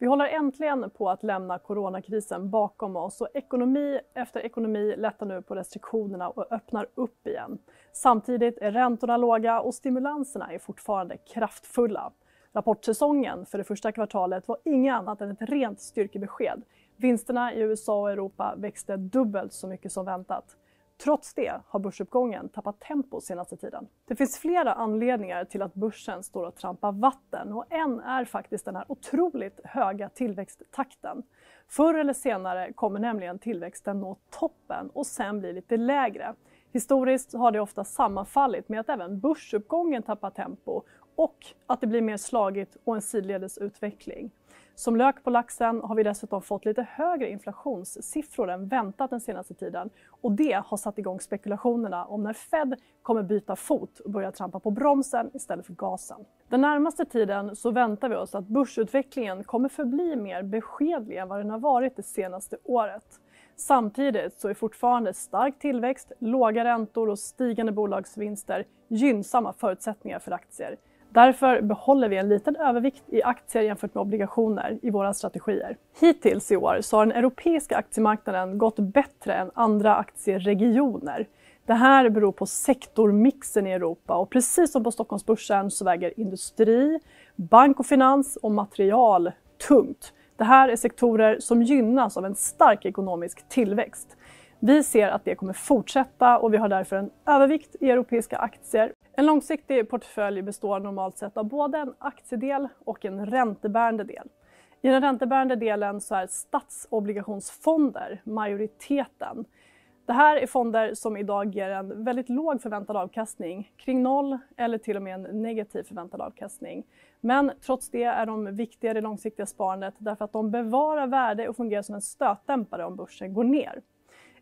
Vi håller äntligen på att lämna coronakrisen bakom oss och ekonomi efter ekonomi lättar nu på restriktionerna och öppnar upp igen. Samtidigt är räntorna låga och stimulanserna är fortfarande kraftfulla. Rapportsäsongen för det första kvartalet var inget annat än ett rent styrkebesked. Vinsterna i USA och Europa växte dubbelt så mycket som väntat. Trots det har börsuppgången tappat tempo senaste tiden. Det finns flera anledningar till att börsen står och trampar vatten och en är faktiskt den här otroligt höga tillväxttakten. Förr eller senare kommer nämligen tillväxten nå toppen och sen bli lite lägre. Historiskt har det ofta sammanfallit med att även börsuppgången tappar tempo och att det blir mer slagigt och en sidledes utveckling. Som lök på laxen har vi dessutom fått lite högre inflationssiffror än väntat den senaste tiden och det har satt igång spekulationerna om när Fed kommer byta fot och börja trampa på bromsen istället för gasen. Den närmaste tiden så väntar vi oss att börsutvecklingen kommer förbli mer beskedlig än vad den har varit det senaste året. Samtidigt så är fortfarande stark tillväxt, låga räntor och stigande bolagsvinster gynnsamma förutsättningar för aktier. Därför behåller vi en liten övervikt i aktier jämfört med obligationer i våra strategier. Hittills i år så har den europeiska aktiemarknaden gått bättre än andra aktieregioner. Det här beror på sektormixen i Europa och precis som på Stockholmsbörsen så väger industri, bank och finans och material tungt. Det här är sektorer som gynnas av en stark ekonomisk tillväxt. Vi ser att det kommer fortsätta och vi har därför en övervikt i europeiska aktier. En långsiktig portfölj består normalt sett av både en aktiedel och en räntebärande del. I den räntebärande delen så är statsobligationsfonder majoriteten. Det här är fonder som idag ger en väldigt låg förväntad avkastning, kring noll eller till och med en negativ förväntad avkastning. Men trots det är de viktiga i det långsiktiga sparandet därför att de bevarar värde och fungerar som en stötdämpare om börsen går ner.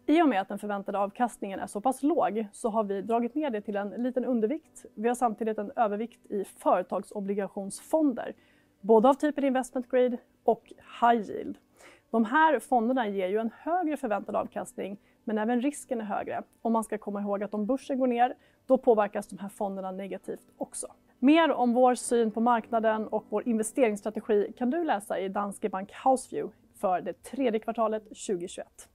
I och med att den förväntade avkastningen är så pass låg så har vi dragit ner det till en liten undervikt. Vi har samtidigt en övervikt i företagsobligationsfonder, både av typen investment grade och high yield. De här fonderna ger ju en högre förväntad avkastning men även risken är högre. Och man ska komma ihåg att om börsen går ner, då påverkas de här fonderna negativt också. Mer om vår syn på marknaden och vår investeringsstrategi kan du läsa i Danske Bank Houseview för det tredje kvartalet 2021.